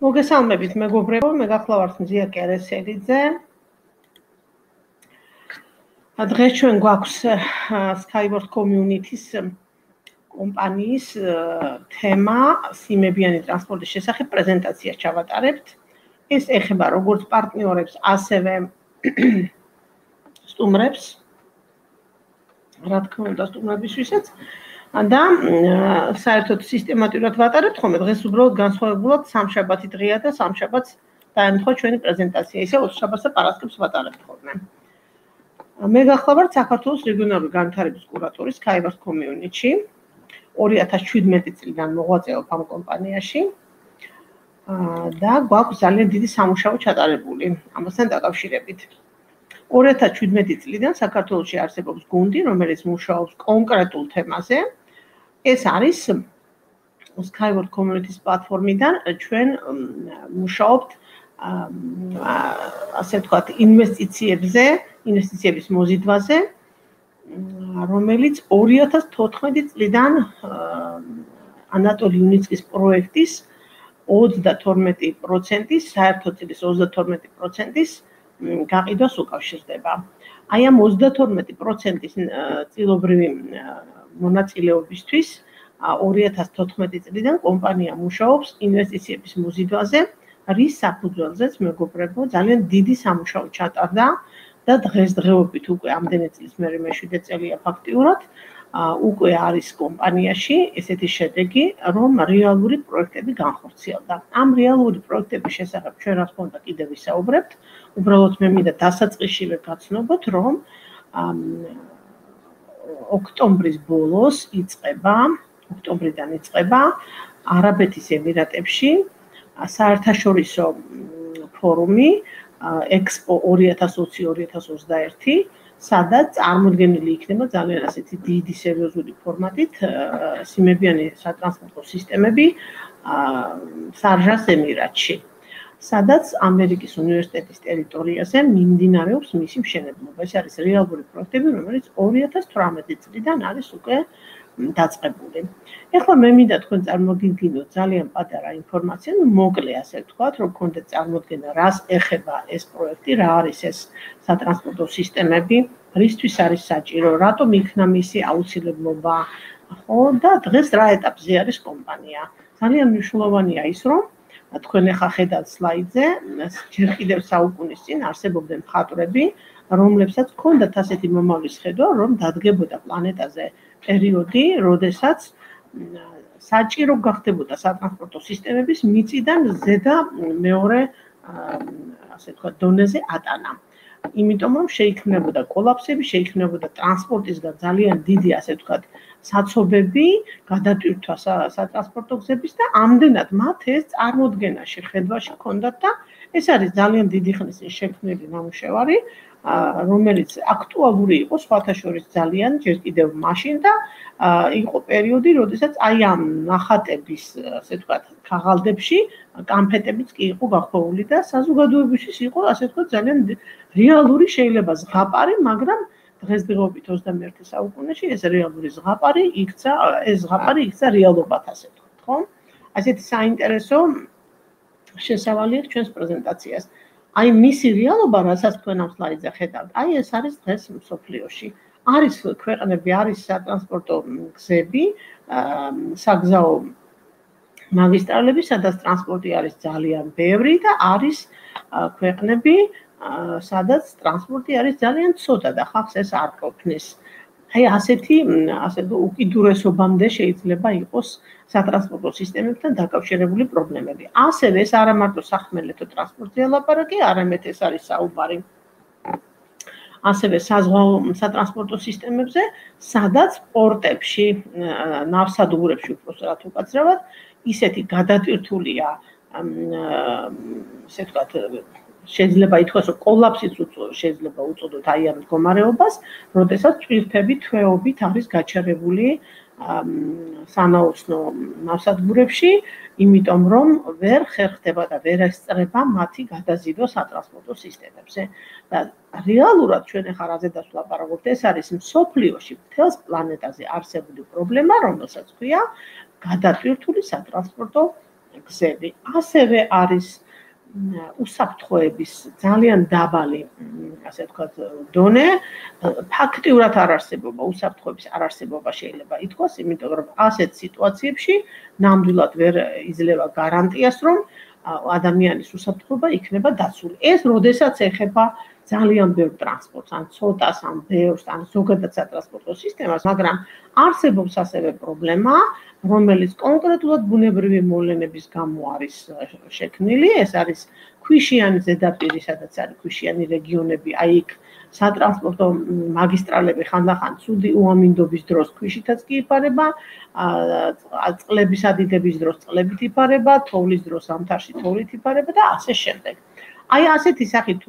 მოგესალმებით მეგობრებო, მე გახლავართ მზია კერესელიძე. დღეს ჩვენ გვაქვს Skyward Community-ს კომპანიის თემა სიმებიანი ტრანსპორტის შესახებ პრეზენტაცია ჩავატარებთ. ეს ეხება როგორც პარტნიორებს, ასევე სტუმრებს. რა თქმა უნდა, სტუმრებისთვისაც და საერთოდ სისტემატურად ვატარებთ ხოლმე დღეს უბრალოდ განსხვავებულად სამშაბათი დღეა და სამშაბათს დაემთხვა ჩვენი პრეზენტაცია. ისე 20 შაბათს და პარასკევს ვატარებთ ხოლმე. მე გახლავართ საქართველოს რეგიონალური განვითარების კურატორის Skyward Community 2017 წლიდან მოღვაწეობ ამ კომპანიაში. და გვაქვს ძალიან დიდი სამუშაო ჩატარებული ამასთან დაკავშირებით. 2017 წლიდან საქართველოში არსებობს გუნდი, რომელიც მუშაობს კონკრეტულ თემაზე, ეს არის Skyward Communities პლატფორმიდან ჩვენ მუშაობთ ასე ვთქვათ ინვესტიციებზე, ინვესტიციების მოზიდვაზე, რომელიც 2014 წლიდან ანატოლი უნიცკის პროექტის 32%-ის, საერთო წილის 32%-ის გაყიდვას უკავშირდება. აი ამ 32%-ის წილობრივი მონაწილეობისთვის 2014 წლიდან კომპანია მუშაობს ინვესტიციების მოზიდვაზე, რის საფუძველზეც მეგობრებო ძალიან დიდი სამუშაო ჩატარდა და დღესდღეობით უკვე ამდენი წლის მერე მე-7 წელია ფაქტიურად უკვე არის კომპანიაში ესეთი შედეგი, რომ რეალური პროექტები განხორციელდა. ამ რეალური პროექტების შესახებ ჩვენ რა თქმა უნდა კიდევ ვისაუბრებთ. უბრალოდ მე მინდა დასაწყისშივე გაცნობოთ, რომ ოქტომბრის ბოლოს იწყება, ოქტომბრიდან იწყება არაბეთის ემირატებში საერთაშორისო ფორუმი ექსპო 2020-2021, სადაც წარმოდგენილი იქნება ძალიან ასეთი დიდი სერიოზული ფორმატით სიმებიანი სატრანსპორტო სისტემები სარჟას ემირატში. სადაც ამერიკის უნივერსიტეტის ტერიტორიაზე მიმდინარეობს მისი მშენებლობა. ეს არის რეალური პროექტები, რომელიც 2018 წლიდან არის უკვე დაწყებული. ეხლა მე მინდა თქვენ წარმოგიდგინოთ ძალიან პატარა ინფორმაცია, ну მოკლე ასე ვთქვათ, რომ გქონდეთ წარმოდგენა, რას ეხება ეს პროექტი, რა არის ეს სატრანსპორტო სისტემები, რისთვის არის საჭირო, რატომ იქნა მისი აუცილებლობა, ხო და დღეს რა ეტაპზე არის კომპანია. ძალიან მნიშვნელოვანია ის, რომ თქვენ ახლა ხედავთ სლაიდზე, ჯერ კიდევ საუკუნის წინ არსებობდნენ მხატვრები, რომლებსაც ჰქონდათ ასეთი მომავლის ხედვა, რომ დადგებოდა პლანეტაზე პერიოდი, როდესაც საჭირო გახდებოდა სატრანსპორტო სისტემების მიწიდან ზედა მეორე ასე თქვა დონეზე ატანა. იმიტომ რომ შეიქმნებოდა კოლაფსები, შეიქმნებოდა ტრანსპორტისგან ძალიან დიდი ასე ვთქვათ, საცობები, გადატვირთვა სატრანსპორტო გზების და ამდენად მათ ეს წარმოქმნაში ხედვაში ჰქონდათ და ეს არის ძალიან დიდი ხნის შექმნილი ნამუშევარი, რომელიც აქტუალური იყო სხვათა შორის ძალიან ჯერ კიდევ მაშინ და იყო პერიოდი, როდესაც აი ამ ნახატების, ასე ვთქვათ, ქაღალდებში კამფეტებიც კი იყო გახვეული და საზოგადოებისთვის იყო, ასე ვთქვათ, ძალიან რეალური შეიძლება ზღაპარი, მაგრამ დღესდღეობით 21 საუკუნეში ეს რეალური ზღაპარი იქცა, ეს ზღაპარი იქცა რეალობად, ასე ვთქვათ, ხო? ასეთი საინტერესო შესავალია ჩვენს პრეზენტაციას. აი მისი რეალობა, რასაც თქვენ ამ სლაიდზე ხედავთ, აი ეს არის დღეს მსოფლიოში. არის ქვეყნები, არის სატრანსპორტო გზები, საგზაო მაგისტრალები, სადაც ტრანსპორტი არის ძალიან ბევრი და არის ქვეყნები, სადაც ტრანსპორტი არის ძალიან ცოტა და ხალხს ეს არ ყოფნის. აი ასეთი ასე უკიდურესობამდე შეიძლება იყოს სატრანსპორტო სისტემებთან დაკავშირებული პრობლემები. ასევე ეს არა მარტო სახმელეთო ტრანსპორტია ლაპარაკი, არამედ ეს არის საუბარი ასევე საზღვაო სატრანსპორტო სისტემებზე, სადაც პორტებში, ნავსადგურებში უბრალოდ უკაცრავად ისეთი გადატვირთულია ასე ვთქვათ შეიძლება ითქვას, რომ კოლაფსიც შეიძლება უწოდოთ აი ამ მდგომარეობას, როდესაც წვირთები თვეობით არის გაჩერებული სანაოსნო ნავსადგურებში, იმიტომ რომ ვერ ხერხდება და ვერ ესწრება მათი გადაზიდვა სატრანსპორტო სისტემებზე. და რეალურად ჩვენ ახლა რაზედაც ვლაპარაკობთ, ეს არის მსოფლიოში მთელს პლანეტაზე არსებული პრობლემა, რომელსაც ქვია გადატვირთული სატრანსპორტო გზები. ასევე არის უსაფრთხოების ძალიან დაბალი, ასე ვთქვათ, დონე. ფაქტიურად არ არსებობა უსაფრთხოების არ არსებობა შეიძლება ითქვას, იმიტომ რომ ასეთ სიტუაციებში ნამდვილად ვერ იძლევა გარანტიას, რომ ადამიანის უსაფრთხოება იქნება დაცული. ეს როდესაც ეხება ძალიან ბევრ ტრანსპორტს, ან ცოტას, ან ბევრს, ან ზოგადად სატრანსპორტო სისტემას, მაგრამ არსებობს ასევე პრობლემა, რომელიც კონკრეტულად ბუნებრივი მოვლენების გამო არის შექმნილი. ეს არის ქვიშიანი ზედაპირი, სადაც არის ქვიშიანი რეგიონები, აი იქ სატრანსპორტო მაგისტრალები ხანდახან ცუდი უამინდობის დროს ქვიშითაც კი იფარება, წყლების ადიდების დროს წყლებით იფარება, თოვლის დროს ამთარში თოვლით იფარება და ასე შემდეგ. აი ასეთი სახით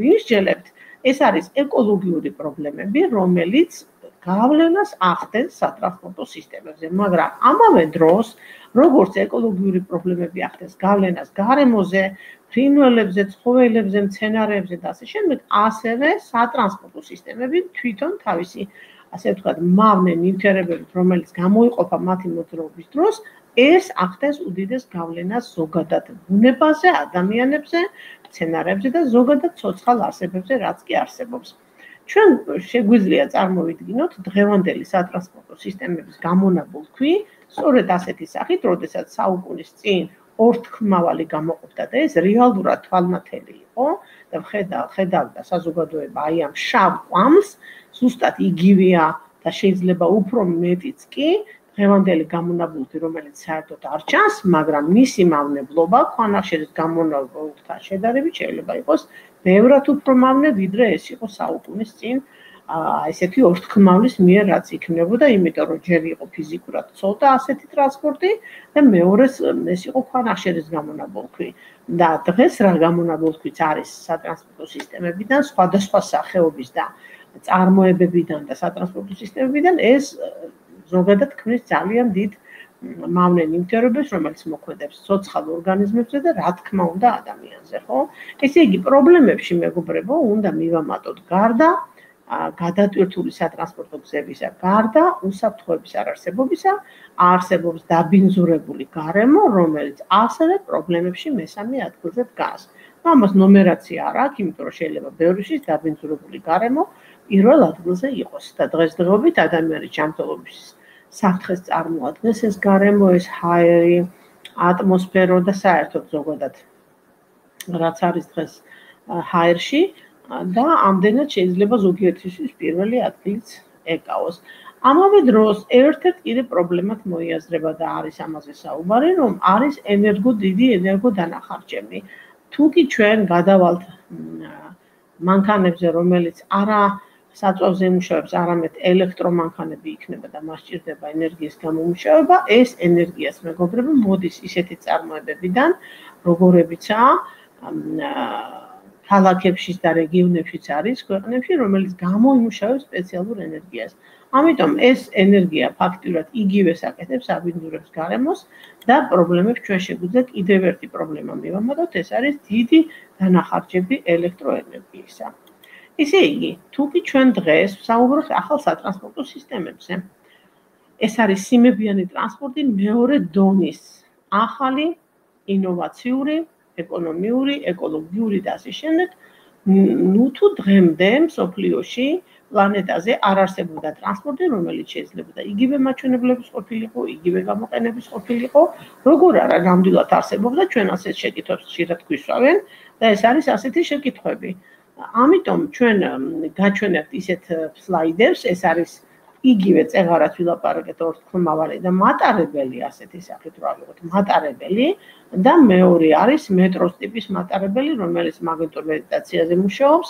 ვისჯელებთ, ეს არის ეკოლოგიური პრობლემები, რომელიც გავლენას ახდენს სატრანსპორტო სისტემებზე, მაგრამ ამავე დროს, როგორც ეკოლოგიური პრობლემები ახდენს გავლენას გარემოზე, ფრინველებზე, ცხოველებზე, მცენარეებზე და ასე შემდეგ, ასევე სატრანსპორტო სისტემები თვითონ თავისი ასე ვთქვათ, მავნე ნივთიერებებით, რომელიც გამოიყოფა მათი მოძრაობის დროს, ეს ახდენს უდიდეს გავლენას ზოგადად ბუნებაზე, ადამიანებზე, მცენარეებზე და ზოგადად ცოცხალ არსებებზე, რაც კი არსებობს. ჩვენ შეგვიძლია წარმოვიდგინოთ დღევანდელი სატრანსპორტო სისტემების გამონაბოლქვი, სწორედ ასეთი სახით, როდესაც საუკუნის წინ ორთქმავალი გამოყოფდა და ეს რეალურად თვალნათელი იყო და ხედა ხედავდა საზოგადოება აი ამ შავ ყვამს, ზუსტად იგივეა და შეიძლება უფრო მეტიც კი დღევანდელი გამონაბოლქვი, რომელიც საერთოდ არ ჩანს, მაგრამ მისი მავნებლობა ქვანახშირის გამონაბოლქვთან შედარებით შეიძლება იყოს ბევრად უფრო მავნე, ვიდრე ეს იყო საუკუნის წინ აა ესეთი ორთქმავლის მიერ რაც იქნებოდა, იმიტომ რომ ჯერ იყო ფიზიკურად ცოტა ასეთი ტრანსპორტი და მეორეს ეს იყო ქვანახშირის გამონაბოლქვი. და დღეს რა გამონაბოლქვიც არის სატრანსპორტო სისტემებიდან, სხვადასხვა სახეობის და წარმოებებიდან და სატრანსპორტო სისტემებიდან ეს ზოგადად ქმნის ძალიან დიდ მავნე ნივთიერებას, რომელიც მოქმედებს სოციალურ ორგანიზმებზე და რა თქმა უნდა ადამიანზე, ხო? ესე იგი, პრობლემებში მეგობრებო, უნდა მივამატოთ გარდა გადატვირთული სატრანსპორტო გზებისა, გარდა უსაფრთხოების არარსებობისა, არსებობს დაბინძურებული გარემო, რომელიც ასევე პრობლემებში მესამე ადგილზე დგას. ამას ნომერაცია არ აქვს, იმიტომ რომ შეიძლება ბევრი შის დაბინძურებული გარემო პირველ ადგილზე იყოს და დღესდღეობით ადამიანის ჯანმრთელობის საფრთხეს წარმოადგენს ეს გარემო, ეს ჰაერი, ატმოსფერო და საერთოდ ზოგადად რაც არის დღეს ჰაერში და ამდენად შეიძლება ზოგიერთისთვის პირველი ადგილიც ეკავოს. ამავე დროს ერთ-ერთ კიდე პრობლემად მოიაზრება და არის ამაზე საუბარი, რომ არის ენერგო დიდი ენერგო დანახარჯები. თუ კი ჩვენ გადავალთ მანქანებზე, რომელიც არა საწვავზე მუშაობს, არამედ ელექტრომანქანები იქნება და მას ჭირდება ენერგიის გამომუშავება, ეს ენერგიას მეგობრებო მოდის ისეთი წარმოებებიდან, როგორებიცაა ქალაქებში და რეგიონებში არის ქვეყნებში, რომელიც გამოიმუშავებს სპეციალურ ენერგიას. ამიტომ ეს ენერგია ფაქტურად იგივე საკეთებს აბინძურებს გარემოს და პრობლემებს ჩვენ შეგვიძლია კიდევ ერთი პრობლემა მივამატოთ, ეს არის დიდი დანახარჯები ელექტროენერგიისა. ისე იგი, თუ კი ჩვენ დღეს საუბრობთ ახალ სატრანსპორტო სისტემებზე, ეს არის სიმებიანი ტრანსპორტი მეორე დონის, ახალი, ინოვაციური, ეკონომიური, ეკოლოგიური და ასე შემდეგ. ნუ თუ დღემდე სოფლიოში პლანეტაზე არ არსებობდა ტრანსპორტი, რომელიც შეიძლებოდა იგივე მაჩვენებლების ყოფილიყო, იგივე გამოყენების ყოფილიყო, როგორ არა ნამდვილად არსებობდა, ჩვენ ასეთ შეკითხვებს ხშირად გვისვავენ და ეს არის ასეთი შეკითხვები. ამიტომ ჩვენ გაჩვენებთ ისეთ სლაიდებს, ეს არის იგივე წეღარაც ვილაპარაკეთ ორთქმავალი და მატარებელი ასეთი სახით რა ვიღოთ, მატარებელი და მეორე არის მეტროს ტიპის მატარებელი, რომელიც მაგნიტურ მედიტაციაზე მუშაობს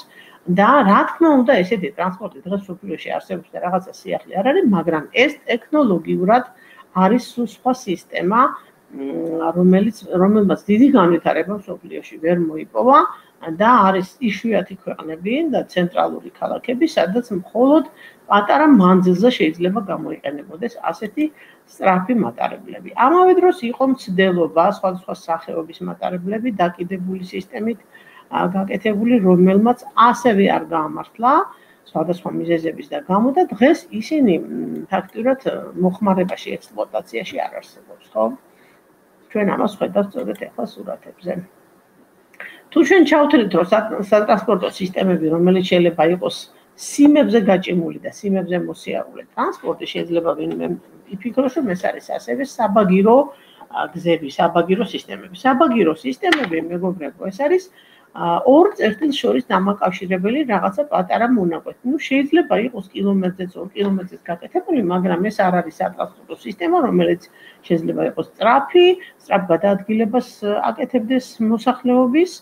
და რა თქმა უნდა ესეთი ტრანსპორტი დღეს სოფლიოში არსებობს და რაღაცა სიახლე არ არის, მაგრამ ეს ტექნოლოგიურად არის სხვა სისტემა, რომელიც რომელმაც დიდი განვითარება სოფლიოში ვერ მოიპოვა და არის იშვიათი ქვეყნები და ცენტრალური ქალაქები, სადაც მხოლოდ პატარა მანძილზე შეიძლება გამოიყენებოდეს ასეთი სწრაფი მატარებლები. ამავე დროს იყო მცდელობა სხვადასხვა სახეობის მატარებლები დაკიდებული სისტემით გაკეთებული, რომელმაც ასევე არ გაამართლა სხვადასხვა მიზეზების და გამო და დღეს ისინი ფაქტურად მოხმარებაში ექსპლუატაციაში არ არსებობს, ხო? ჩვენ ამას ხედავთ სწორედ ახლა სურათებზე. თუ ჩვენ ჩავთვლით, რომ სატრანსპორტო სისტემები, რომელიც შეიძლება იყოს სიმებზე გაჭიმული და სიმებზე მოსიარულე ტრანსპორტი, შეიძლება ვინმე იფიქროს, რომ ეს არის ასევე საბაგირო გზები, საბაგირო სისტემები. საბაგირო სისტემები, მეგობრებო, ეს არის ორ წერტილს შორის დამაკავშირებელი რაღაცა პატარა მონაკვეთი. ნუ შეიძლება იყოს კილომეტრზე, 2 კილომეტრზე გაკეთებული, მაგრამ ეს არ არის სატრანსპორტო სისტემა, რომელიც შეიძლება იყოს სწრაფი, სწრაფ გადაადგილებას აკეთებდეს მოსახლეობის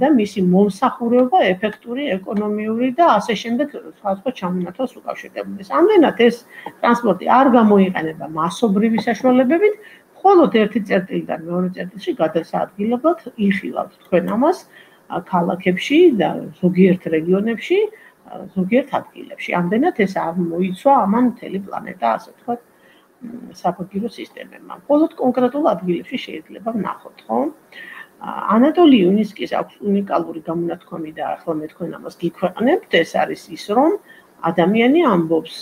და მისი მომსახურება ეფექტური, ეკონომიური და ასე შემდეგ სხვადასხვა ჩამონათვალს უკავშირდებოდეს. ამდენად ეს ტრანსპორტი არ გამოიყენება მასობრივი საშუალებებით, მხოლოდ ერთი წერტილიდან მეორე წერტილში გადასაადგილებლად იხილავთ თქვენ ამას ქალაქებში და ზოგიერთ რეგიონებში, ზოგიერთ ადგილებში. ამდენად ეს არ მოიცვა ამან მთელი პლანეტა, ასე ვთქვათ, საფაგირო სისტემებმა. მხოლოდ კონკრეტულ ადგილებში შეიძლება ვნახოთ, ხო? ანატოლი იუნისკის აქვს უნიკალური გამონათქვამი და ახლა მე თქვენ ამას გიქვეყნებთ, ეს არის ის, რომ ადამიანი ამბობს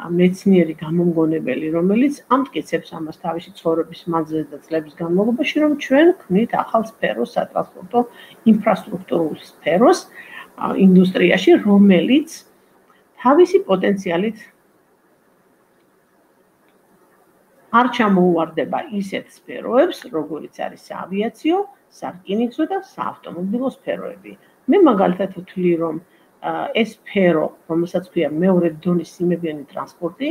მეცნიერი გამომგონებელი, რომელიც ამტკიცებს ამას თავისი ცხოვრების მანძილზე და წლების განმავლობაში, რომ ჩვენ ქმნით ახალ სფეროს, სატრანსპორტო ინფრასტრუქტურულ სფეროს ინდუსტრიაში, რომელიც თავისი პოტენციალით არ ჩამოუვარდება ისეთ სფეროებს, როგორიც არის ავიაციო, სარკინიგზო და საავტომობილო სფეროები. მე მაგალითად ვთვლი, რომ ეს სფერო, რომელსაც ქვია მეორე დონის სიმებიანი ტრანსპორტი,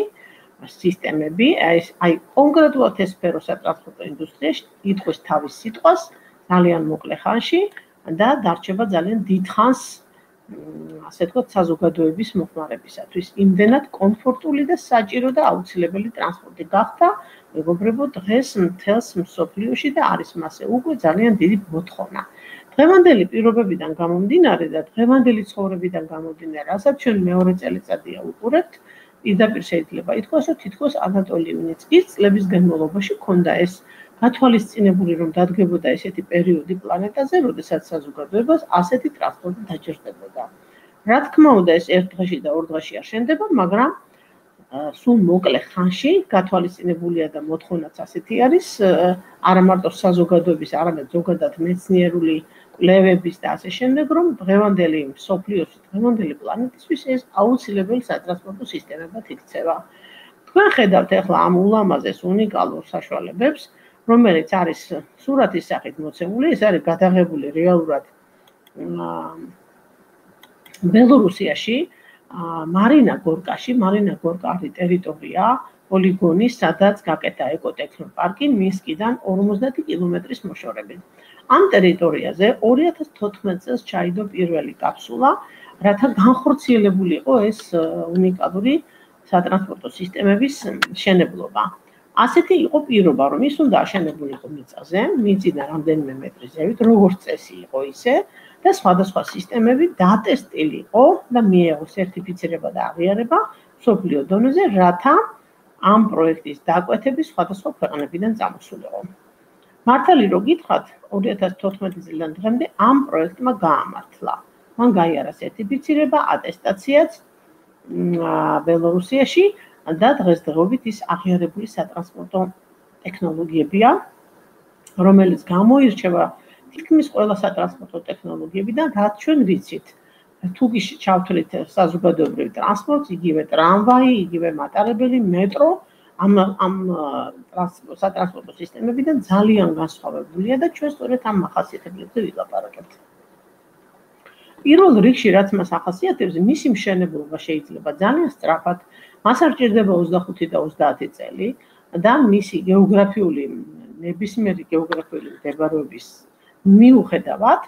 სისტემები, აი აი კონკრეტულად ეს სფერო სატრანსპორტო ინდუსტრიაში ითქოს თავის სიტყვას ძალიან მოკლე ხანში და დარჩება ძალიან დიდ ხანს ასე ვთქვათ საზოგადოების მოხმარებისათვის. იმდენად კომფორტული და საჭირო და აუცილებელი ტრანსპორტი გახდა, მეგობრებო, დღეს მთელს მსოფლიოში და არის მასე უკვე ძალიან დიდი მოთხოვნა. დღევანდელი პირობებიდან გამომდინარე და დღევანდელი ცხოვრებიდან გამომდინარე, რასაც ჩვენ მეორე წელიწადია უყურებთ, პირდაპირ შეიძლება ითქვას, რომ თითქოს ანატოლი უნიცკის წლების განმავლობაში ქონდა ეს გათვალისწინებული, რომ დადგებოდა ესეთი პერიოდი პლანეტაზე, როდესაც საზოგადოებას ასეთი ტრანსპორტი დაჯერდებოდა. რა თქმა უნდა, ეს ერთ დღეში და ორ დღეში არ შენდება, მაგრამ სულ მოკლე ხანში გათვალისწინებულია და მოთხოვნაც ასეთი არის, არა მარტო საზოგადოების, არამედ ზოგადად მეცნიერული კვლევების და ასე შემდეგ, რომ დღევანდელი სოფლიოს, დღევანდელი პლანეტისთვის ეს აუცილებელი სატრანსპორტო სისტემებად იქცევა. თქვენ ხედავთ ახლა ამ ულამაზეს უნიკალურ საშუალებებს, რომელიც არის სურათის სახით მოცემული, ეს არის გადაღებული რეალურად ბელორუსიაში, მარინა გორკაში, მარინა გორკა არის ტერიტორია, პოლიგონი, სადაც გაკეთა ეკოტექნოპარკი მინსკიდან 50 კილომეტრის მოშორებით. ამ ტერიტორიაზე 2014 წელს ჩაიდო პირველი კაფსულა, რათა განხორციელებული იყო ეს უნიკალური სატრანსპორტო სისტემების შენებლობა. ასეთი იყო პირობა, რომ ის უნდა აშენებულიყო მიწაზე, მიწიდან რამდენიმე მეტრის ზევით, როგორც წესი იყო ისე და სხვადასხვა სისტემები დატესტილიყო და მიეღო სერტიფიცირება და აღიარება სოფლიო დონეზე, რათა ამ პროექტის დაკვეთები სხვადასხვა ქვეყნებიდან წამოსულიყო. მართალი რო გითხრათ 2014 წლიდან დღემდე ამ პროექტმა გაამართლა. მან გაიარა სერტიფიცირება, ატესტაციაც ბელორუსიაში და დღესდღეობით ის აღიარებული სატრანსპორტო ტექნოლოგიებია, რომელიც გამოირჩევა თითქმის ყველა სატრანსპორტო ტექნოლოგიებიდან, რაც ჩვენ ვიცით. თუ ჩავთვლით საზოგადოებრივ ტრანსპორტს, იგივე ტრამვაი, იგივე მატარებელი, მეტრო, ამ ამ სატრანსპორტო სისტემებიდან ძალიან განსხვავებულია და ჩვენ სწორედ ამ ახასიათებლებზე ვილაპარაკებთ. პირველ რიგში რაც მას ახასიათებს, მისი მშენებლობა შეიძლება ძალიან სწრაფად, მას არ ჭირდება 25 და 30 წელი და მისი გეოგრაფიული ნებისმიერი გეოგრაფიული მდებარეობის მიუხედავად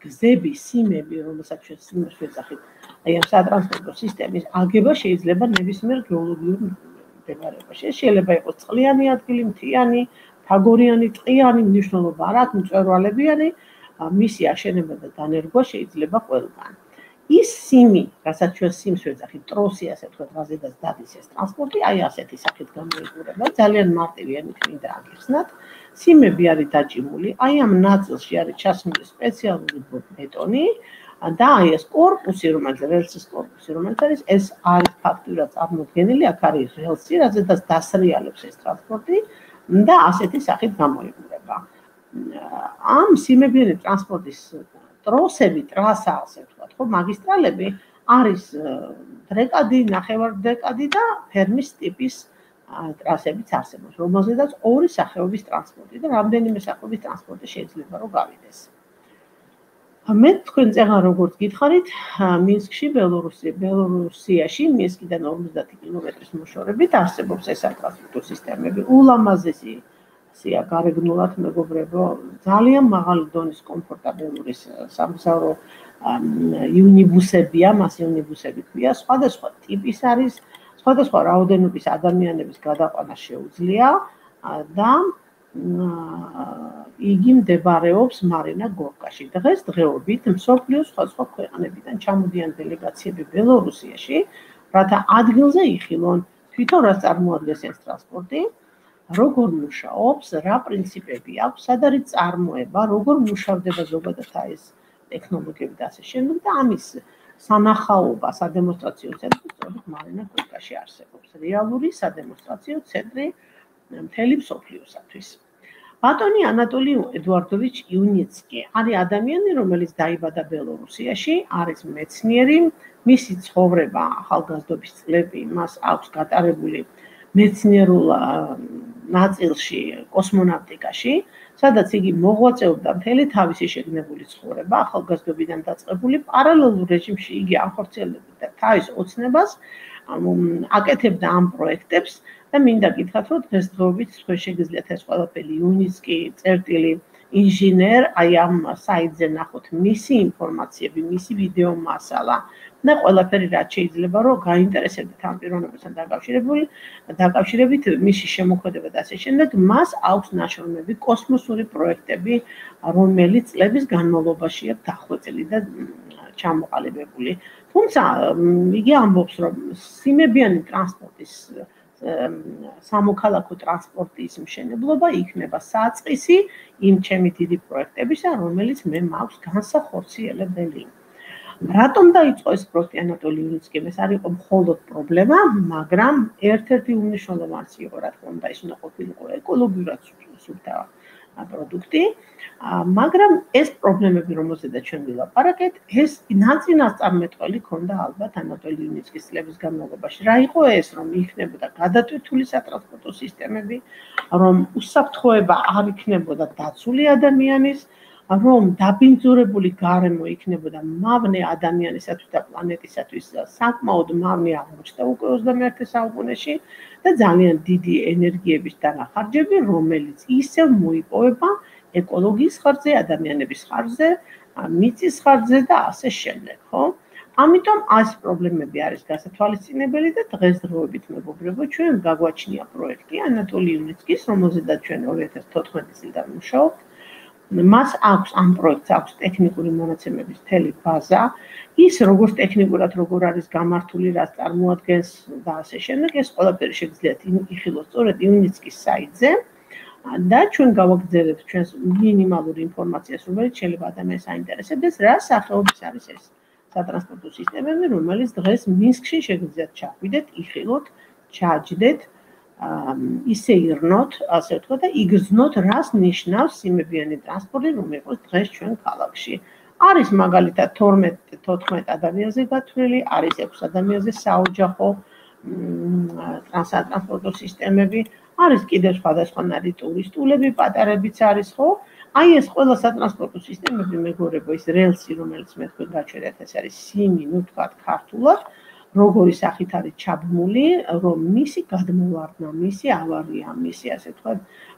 გზები, სიმები, რომელსაც ჩვენ სიმებს ვეძახით, აი ამ სატრანსპორტო სისტემის აგება შეიძლება ნებისმიერ გეოლოგიურ მდებარეობაში. შეიძლება იყოს წყლიანი ადგილი, მთიანი, ფაგორიანი, ტყიანი, მნიშვნელობა არ აქვს, მწვერვალებიანი, მისი აშენება და დანერგვა შეიძლება ყველგან. ის სიმი, რასაც ჩვენ სიმს ვეძახით, ტროსი ასე ვთქვათ, რაზედაც დადის ეს ტრანსპორტი, აი ასეთი სახით გამოიყურება, ძალიან მარტივი ამით მინდა აგიხსნათ. სიმები არის დაჭიმული, აი ამ ნაწილში არის ჩასმული სპეციალური ბეტონი და აი ეს корпуსი, რომელიც რელსის корпуსი, რომელიც არის, ეს არის ფაქტურად წარმოქმნილი, აქ არის რელსი, რაზედაც დასრიალებს ეს ტრანსპორტი და ასეთი სახით გამოიყურება. ამ სიმებიანი ტრანსპორტის ტროსები, ტრასა, ასე ვთქვათ, ხო, მაგისტრალები არის დრეკადი, ნახევარდრეკადი და ფერმის ტიპის ტრასებიც არსებობს, რომელზედაც ორი სახეობის ტრანსპორტი და რამდენიმე სახეობის ტრანსპორტი შეიძლება რომ გავიდეს. მე თქვენ წეღა როგორც გითხარით, მინსკში, ბელორუსი, ბელორუსიაში, მინსკიდან 50 კილომეტრის მოშორებით არსებობს ეს ტრანსპორტული სისტემები. ულამაზესი სია გარეგნულად მეგობრებო, ძალიან მაღალი დონის კომფორტაბელური სამგზავრო იუნიბუსებია, მას იუნიბუსები ქვია, სხვადასხვა ტიპის არის, სხვადასხვა რაოდენობის ადამიანების გადაყვანა შეუძლია და იგი მდებარეობს მარინა გორკაში. დღეს დღეობით მსოფლიოს სხვადასხვა ქვეყნებიდან ჩამოდიან დელეგაციები ბელორუსიაში, რათა ადგილზე იხილონ თვითონ რა წარმოადგენს ეს ტრანსპორტი, როგორ მუშაობს, რა პრინციპები აქვს, სად არის წარმოება, როგორ მუშავდება ზოგადად ეს ტექნოლოგიები და ასე შემდეგ და ამის სანახაობა სადემონსტრაციო ცენტრი სწორედ მარინა გორკაში არსებობს. რეალური სადემონსტრაციო ცენტრი მთელი მსოფლიოსათვის. ბატონი ანატოლი ედვარდოვიჩ იუნიცკი არის ადამიანი, რომელიც დაიბადა ბელორუსიაში, არის მეცნიერი, მისი ცხოვრება ახალგაზრდობის წლები მას აქვს გატარებული მეცნიერულ ნაწილში კოსმონავტიკაში, სადაც იგი მოღვაწეობდა მთელი თავისი შეგნებული ცხოვრება, ახალგაზრდობიდან დაწყებული პარალელურ რეჟიმში იგი ახორციელებდა თავის ოცნებას, აკეთებდა ამ პროექტებს და მინდა გითხრათ, რომ დღესდღეობით თქვენ შეგიძლიათ ეს ყველაფერი იუნისკი წერტილი ინჟინერ, აი ამ საიტზე ნახოთ მისი ინფორმაციები, მისი ვიდეო მასალა და ყველაფერი რაც შეიძლება რომ გაინტერესებდეთ ამ პიროვნებასთან დაკავშირებული, დაკავშირებით მისი შემოქმედება და ასე შემდეგ, მას აქვს ნაშრომები, კოსმოსური პროექტები, რომელიც წლების განმავლობაშია დახვეწილი და ჩამოყალიბებული. თუმცა იგი ამბობს, რომ სიმებიანი ტრანსპორტის სამოქალაქო ტრანსპორტის მშენებლობა იქნება საწყისი იმ ჩემი დიდი პროექტებისა, რომელიც მე მაქვს განსახორციელებელი. რატომ დაიწყო ეს პროექტი ანატოლი იუნიცკიმ? ეს არ იყო მხოლოდ პრობლემა, მაგრამ ერთ-ერთი უმნიშვნელოვანესი იყო, რა თქმა უნდა, ის უნდა ყოფილიყო ეკოლოგიურად სუფთა პროდუქტი. მაგრამ ეს პრობლემები, რომელზედაც ჩვენ ვილაპარაკეთ, ეს ნაცინასწარმეტყველი ქონდა ალბათ ანატოლი იუნიცკის წლების განმავლობაში. რა იყო ეს, რომ იქნებოდა გადატვირთული სატრანსპორტო სისტემები, რომ უსაფრთხოება არ იქნებოდა დაცული ადამიანის, რომ დაბინძურებული გარემო იქნებოდა მავნე ადამიანისათვის და პლანეტისათვის საკმაოდ მავნე აღმოჩნდა უკვე 21 საუკუნეში და ძალიან დიდი ენერგიების დანახარჯები, რომელიც ისევ მოიპოვება ეკოლოგიის ხარჯზე, ადამიანების ხარჯზე, მიწის ხარჯზე და ასე შემდეგ, ხო? ამიტომ ეს პრობლემები არის გასათვალისწინებელი და დღესდღეობით მეგობრებო, ჩვენ გაგვაჩნია პროექტი ანატოლი იუნიცკის, რომელზედაც ჩვენ 2014 წლიდან მუშაობთ. მას აქვს ამ პროექტს აქვს ტექნიკური მონაცემების მთელი ბაზა. ის როგორც ტექნიკურად როგორ არის გამართული, რაც წარმოადგენს და ასე შემდეგ, ეს ყველაფერი შეგიძლიათ იხილოს სწორედ იუნიცკის საიტზე. და ჩვენ გავაგზავნებთ ჩვენს მინიმალურ ინფორმაციას, რომელიც შეიძლება ადამიანს აინტერესებდეს, რა სახეობის არის ეს სატრანსპორტო სისტემები, რომელიც დღეს მინსკში შეგიძლიათ ჩაგვიდეთ, იხილოთ, ჩაჯდეთ. ისე ირნოთ, ასე ვთქვა და იგრძნოთ, რას ნიშნავს სიმებიანი ტრანსპორტი, რომ იყოს დღეს ჩვენ ქალაქში. არის მაგალითად 12-14 ადამიანზე გათვლილი, არის 6 ადამიანზე საოჯახო ტრანსპორტო სისტემები, არის კიდევ სხვადასხვანაირი ტურისტულები, პატარებიც არის, ხო? აი ეს ყველა სატრანსპორტო სისტემები მეგობრებო, ის რელსი, რომელიც მე თქვენ გაჩვენეთ, ეს არის სიმი, ნუ თქვა ქართულად. როგორი სახით არის ჩაბმული, რომ მისი გადმოვარდნა, მისი ავარია, მისი ასე თქვა,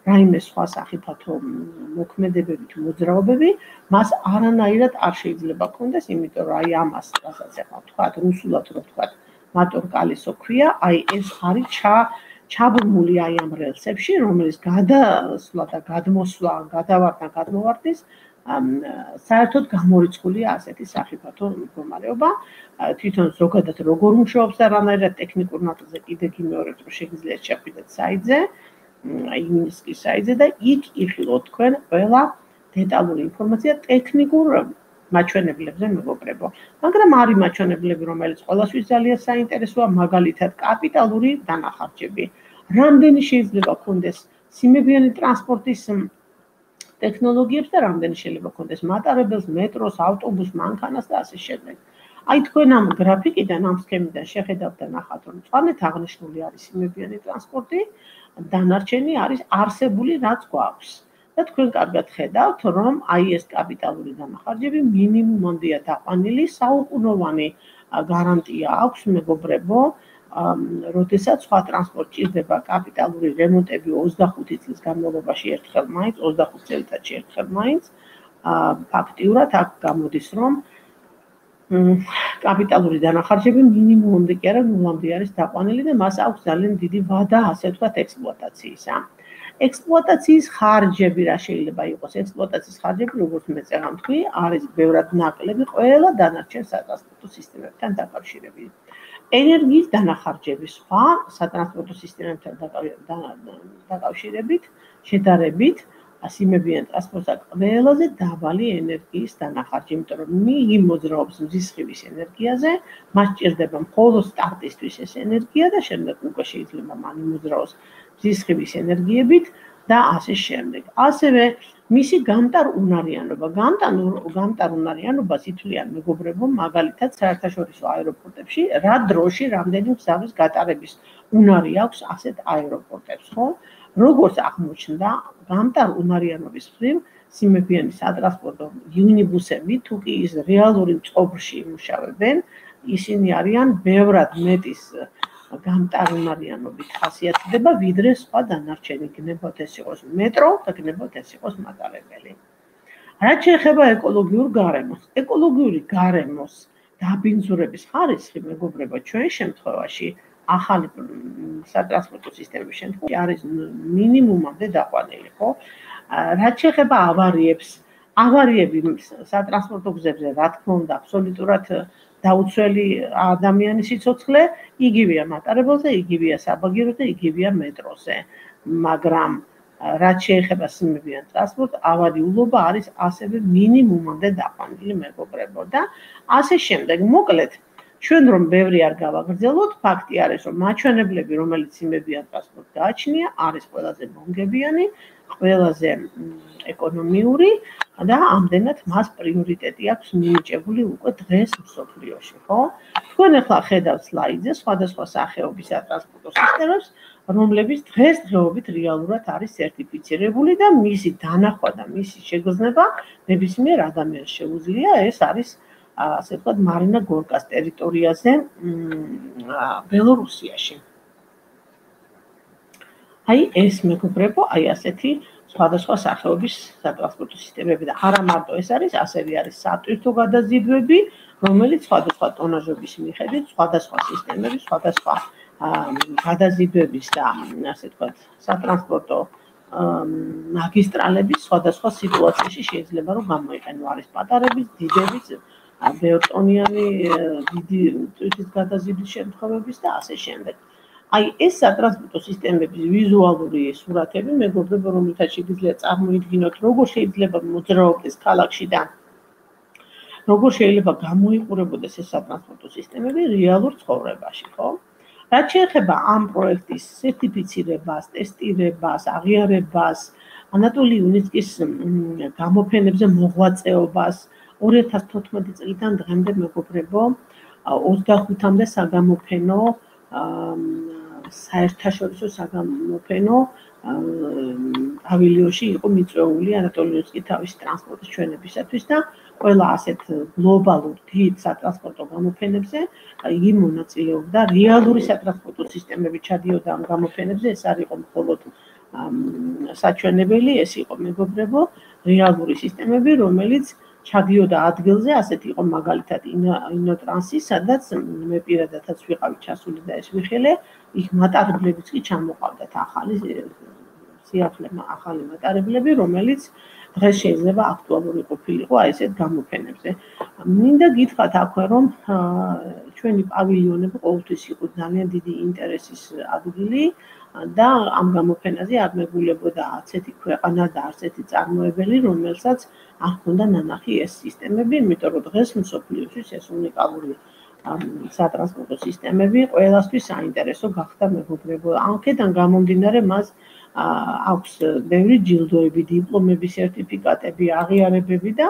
რაიმე სხვა სახიფათო მოქმედებებით მოძრაობები, მას არანაირად არ შეიძლება კონდეს, იმიტომ რომ აი ამას, რასაც ახლა თქვა, რუსულად რო თქვა, მატორ კალისო ქვია, აი ეს არის ჩა ჩაბმული აი ამ რელსებში, რომელიც გადასვლა და გადმოსვლა, გადავარდნა, გადმოვარდნის საერთოდ გამორიცხულია ასეთი საფათო მდგომარეობა. თვითონ ზოგადად როგორ მუშაობს და რანაირად ტექნიკურ ნაწილზე კიდე გიმეორებ რომ შეგიძლიათ შეხვიდეთ საიტზე, იმინსკის საიტზე და იქ იხილოთ თქვენ ყველა დეტალური ინფორმაცია ტექნიკურ მაჩვენებლებზე მეგობრებო. მაგრამ არის მაჩვენებლები, რომელიც ყოველთვის ძალიან საინტერესოა, მაგალითად კაპიტალური დანახარჯები. რამდენი შეიძლება კონდეს სიმებიანი ტრანსპორტის ტექნოლოგიებს და რამდენი შეიძლება ქონდეს მატარებელს, მეტროს, ავტობუსს, მანქანას და ასე შემდეგ. აი თქვენ ამ გრაფიკიდან, ამ სქემიდან შეხედავთ და ნახავთ, რომ წვანეთ აღნიშნული არის სიმებიანი ტრანსპორტი, დანარჩენი არის არსებული, რაც გვაქვს. და თქვენ კარგად ხედავთ, რომ აი ეს კაპიტალური დამახარჯები მინიმუმამდეა დაყვანილი, საუკუნოვანი გარანტია აქვს მეგობრებო, როდესაც სხვა ტრანსპორტ ჭირდება კაპიტალური რემონტები 25 წლის განმავლობაში ერთხელ მაინც 25 წელიწადში ერთხელ მაინც ფაქტიურად აქ გამოდის რომ კაპიტალური დანახარჯები მინიმუმამდე კი არა ნულამდე არის დაყვანილი და მას აქვს ძალიან დიდი ვადა ასე ვთქვათ ექსპლუატაციისა. ექსპლუატაციის ხარჯები რა შეიძლება იყოს? ექსპლუატაციის ხარჯები, როგორც მე წერამ თქვი, არის ბევრად ნაკლები ყველა დანარჩენ სატრანსპორტო სისტემებთან დაკავშირებით. ენერგიის დანახარჯები სხვა სატრანსპორტო სისტემებთან დაკავშირებით, შედარებით ასიმებიან ტრანსპორტსა ყველაზე დაბალი ენერგიის დანახარჯი, იმიტომ რომ მიგი მოძრაობს მზისხივის ენერგიაზე, მას ჭირდება მხოლოდ სტარტისთვის ეს ენერგია და შემდეგ უკვე შეიძლება მან მოძრაოს მზისხივის ენერგიებით და ასე შემდეგ. ასევე მისი გამტარუნარიანობა, გამტარუნარიანობას ითვლიან მეგობრებო, მაგალითად საერთაშორისო აეროპორტებში, რა დროში რამდენი მსახვის გატარების უნარი აქვს ასეთ აეროპორტებს, ხო? როგორც აღმოჩნდა, გამტარუნარიანობის მხრივ სიმებიანი სატრანსპორტო უნიბუსები თუ კი ის რეალური წობრში იმუშავებენ, ისინი არიან ბევრად მეტის გამტარუნარიანობით ხასიათდება ვიდრე სხვა დანარჩენი გნებოთ ეს იყოს მეტრო და გნებოთ ეს იყოს მატარებელი. რაც შეეხება ეკოლოგიურ გარემოს, ეკოლოგიური გარემოს დაბინძურების ხარისხი მეგობრებო ჩვენ შემთხვევაში ახალი სატრანსპორტო სისტემების შემთხვევაში არის მინიმუმამდე დაყვანილი, ხო? რაც შეეხება ავარიებს, ავარიები სატრანსპორტო გზებზე, რა თქმა უნდა, აბსოლუტურად დაუცველი ადამიანის სიცოცხლე, იგივეა მატარებელზე, იგივეა საბაგიროზე, იგივეა მეტროზე. მაგრამ რაც შეეხება სიმებიან ტრანსპორტ, ავარიულობა არის ასევე მინიმუმამდე დაყვანილი მეგობრებო და ასე შემდეგ. მოკლედ, ჩვენ რომ ბევრი არ გავაგრძელოთ, ფაქტი არის, რომ მაჩვენებლები, რომელიც სიმებიან ტრანსპორტ გააჩნია, არის ყველაზე მონგებიანი, ყველაზე ეკონომიური და ამდენად მას პრიორიტეტი აქვს მინიჭებული უკვე დღეს მსოფლიოში, ხო? თქვენ ახლა ხედავთ სლაიდზე სხვადასხვა სახეობის ტრანსპორტო სისტემებს, რომლებიც დღესდღეობით რეალურად არის სერტიფიცირებული და მისი დანახვა და მისი შეგრძნება ნებისმიერ ადამიანს შეუძლია, ეს არის ასე ვთქვათ, მარინა გორკას ტერიტორიაზე ბელორუსიაში. აი ეს მეგობრებო, აი ასეთი სხვადასხვა სახეობის სატრანსპორტო სისტემები და არა მარტო ეს არის, ასევე არის სატვირთო გადაზიდვები, რომელიც სხვადასხვა ტონაჟების მიხედვით, სხვადასხვა სისტემები, სხვადასხვა გადაზიდვების და ასე ვთქვათ, სატრანსპორტო მაგისტრალების სხვადასხვა სიტუაციაში შეიძლება რომ გამოიყენო არის პატარების, დიდების ბეოტონიანი დიდი ტვირთის გადაზიდვის შემთხვევების და ასე შემდეგ. აი ეს სატრანსპორტო სისტემების ვიზუალური სურათები მეგობრებო რომელთაც შეიძლება წარმოიდგინოთ როგორ შეიძლება მოძრაობდეს ქალაქში და როგორ შეიძლება გამოიყურებოდეს ეს სატრანსპორტო სისტემები რეალურ ცხოვრებაში, ხო? რაც შეეხება ამ პროექტის სერტიფიცირებას, ტესტირებას, აღიარებას, ანატოლი უნიცკის გამოფენებზე მოღვაწეობას, 2014 წლიდან დღემდე მეგობრებო 25-მდე საგამოფენო საერთაშორისო საგამოფენო ავილიოში იყო მიწვეული ანატოლიუსკი თავის ტრანსპორტის ჩვენებისათვის და ყველა ასეთ გლობალურ დიდ სატრანსპორტო გამოფენებზე იგი მონაწილეობდა რეალური სატრანსპორტო სისტემები ჩადიოდა ამ გამოფენებზე ეს არის მხოლოდ საჩვენებელი ეს იყო მეგობრებო რეალური სისტემები რომელიც ჩადიოდა ადგილზე, ასეთი იყო მაგალითად ინოტრანსი, სადაც მე პირადადაც ვიყავი ჩასული და ეს ვიხილე, იქ მატარებლებიც კი ჩამოყავდათ ახალი სიახლე ახალი მატარებლები, რომელიც დღეს შეიძლება აქტუალური ყოფილიყო აი ესეთ გამოფენებზე. მინდა გითხრათ აქვე, რომ ჩვენი პავილიონები ყოველთვის იყო ძალიან დიდი ინტერესის ადგილი და ამ გამოფენაზე აღმებულებოდა ასეთი ქვეყანა და ასეთი წარმოებელი, რომელსაც არ ქონდა ნანახი ეს სისტემები, იმიტომ რომ დღეს მსოფლიოში ეს უნიკალური სატრანსპორტო სისტემები ყველასთვის საინტერესო გახდა მეგობრებო. ამქედან გამომდინარე მას აქვს ბევრი ჯილდოები, დიპლომები, სერტიფიკატები, აღიარებები და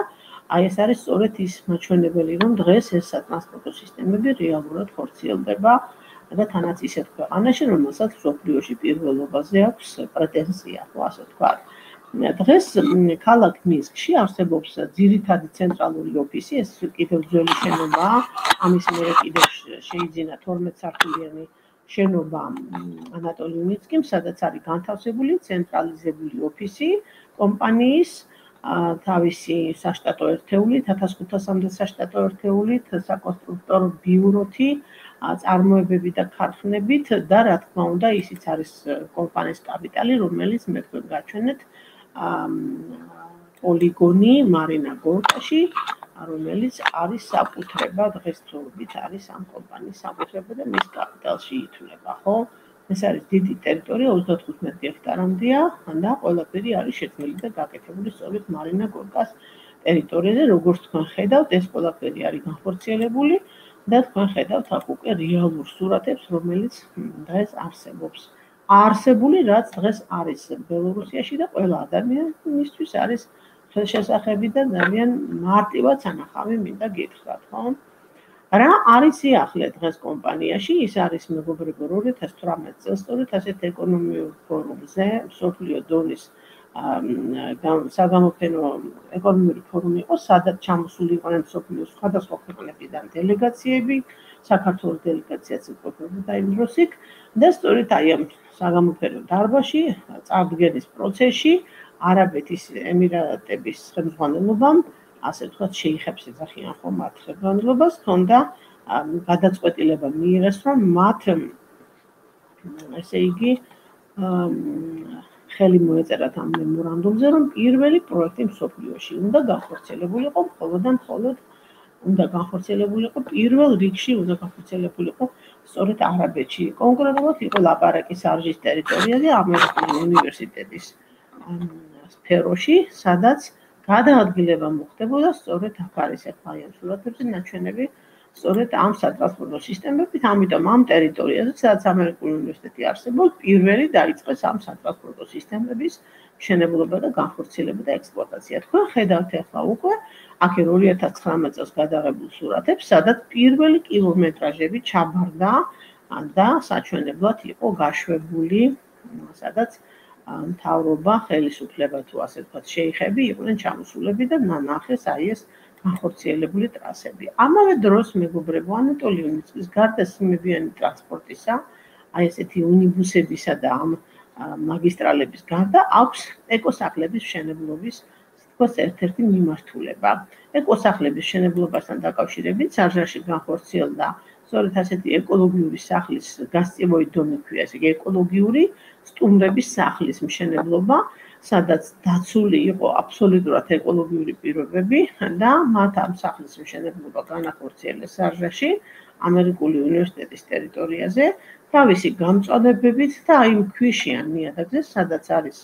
აი ეს არის სწორედ ის მაჩვენებელი, რომ დღეს ეს სატრანსპორტო სისტემები რეალურად ხორციელდება და თანაც ისეთ ქვეყანაში, რომელსაც სოფლიოში პირველობაზე აქვს პრეტენზია, ხო ასე ვთქვათ. დღეს ქალაქ მინსკში არსებობს ძირითადი ცენტრალური ოფისი, ეს კიდევ ძველი შენობაა. ამის მერე კიდევ შეიძინა 12 სართულიანი შენობა ანატოლიუმიცკიმ, სადაც არის განთავსებული ცენტრალიზებული ოფისი კომპანიის თავისი საშტატო ერთეულით, 1500-მდე საშტატო ერთეულით, საკონსტრუქტორო ბიუროთი, წარმოებები და ქარხნებით და რა თქმა უნდა, ისიც არის კომპანიის კაპიტალი, რომელიც მე თქვენ გაჩვენეთ პოლიგონი მარინა გორკაში, რომელიც არის საკუთრება დღესდღეობით არის ამ კომპანიის საკუთრება და მის კაპიტალში ითვლება, ხო? ეს არის დიდი ტერიტორია 35 ჰექტარამდეა და ყველაფერი არის შექმნილი და გაკეთებული სწორედ მარინა გორკას ტერიტორიაზე როგორც თქვენ ხედავთ ეს ყველაფერი არის განხორციელებული და თქვენ ხედავთ აქ უკვე რეალურ სურათებს რომელიც დღეს არსებობს არსებული რაც დღეს არის ბელორუსიაში და ყველა ადამიანისთვის არის ხელშესახები და ძალიან მარტივად სანახავი მინდა გითხრათ ხო რა არის იახლე დღეს კომპანიაში? ის არის მეგობრებო 2018 წელს, სწორედ ასეთ ეკონომიურ ფორუმზე, სოფლიო დონის საგამოფენო ეკონომიური ფორუმი იყო, სადაც ჩამოსული იყვნენ სოფლიოს სხვადასხვა ქვეყნებიდან დელეგაციები, საქართველოს დელეგაციაც იყოფოდა იმ დროს იქ და სწორედ აი ამ საგამოფენო დარბაზში წარდგენის პროცესში არაბეთის ემირატების ხელმძღვანელობამ ასე ვთქვათ, შეიხებს ეძახიან ხომ მათ ხელმძღვანელობას, თონდა გადაწყვეტილება მიიღეს, რომ მათ ესე იგი ხელი მოეწერათ ამ მემორანდუმზე, რომ პირველი პროექტი მსოფლიოში უნდა განხორციელებულიყო მხოლოდ და მხოლოდ უნდა განხორციელებულიყო პირველ რიგში უნდა განხორციელებულიყო სწორედ არაბეთში. კონკრეტულად იყო ლაპარაკის არჟის ტერიტორიაზე ამერიკული უნივერსიტეტის სფეროში, სადაც გადაადგილება მოხდებოდა სწორედ აქ არის ახლა ამ სურათებზე ნაჩვენები სწორედ ამ სატრანსპორტო სისტემებით, ამიტომ ამ ტერიტორიაზე, სადაც ამერიკული უნივერსიტეტი არსებობს, პირველი დაიწყეს ამ სატრანსპორტო სისტემების მშენებლობა და განხორციელება და ექსპლუატაცია. თქვენ ხედავთ ახლა უკვე აქ 2019 წელს გადაღებულ სურათებს, სადაც პირველი კილომეტრაჟები ჩაბარდა და საჩვენებლად იყო გაშვებული, სადაც მთავრობა, ხელისუფლება თუ ასე ვთქვათ, შეიხები იყვნენ ჩამოსულები და ნახეს აი ეს განხორციელებული ტრასები. ამავე დროს მეგობრებო ანატოლი უნიცკის გარდა სიმებიანი ტრანსპორტისა, აი ესეთი უნიბუსებისა და ამ მაგისტრალების გარდა აქვს ეკოსახლების მშენებლობის თქოს ერთ-ერთი მიმართულება. ეკოსახლების მშენებლობასთან დაკავშირებით სარჟაში განხორციელდა სწორედ ასეთი ეკოლოგიური სახლის გასწევოი დონე ქვია, ესე იგი ეკოლოგიური სტუმრების სახლის მშენებლობა, სადაც დაცული იყო აბსოლუტურად ეკოლოგიური პირობები და მათ ამ სახლის მშენებლობა განახორციელეს სარჟაში ამერიკული უნივერსიტეტის ტერიტორიაზე. თავისი გამწვანებებით და აი ქვიშიან ნიადაგზე, სადაც არის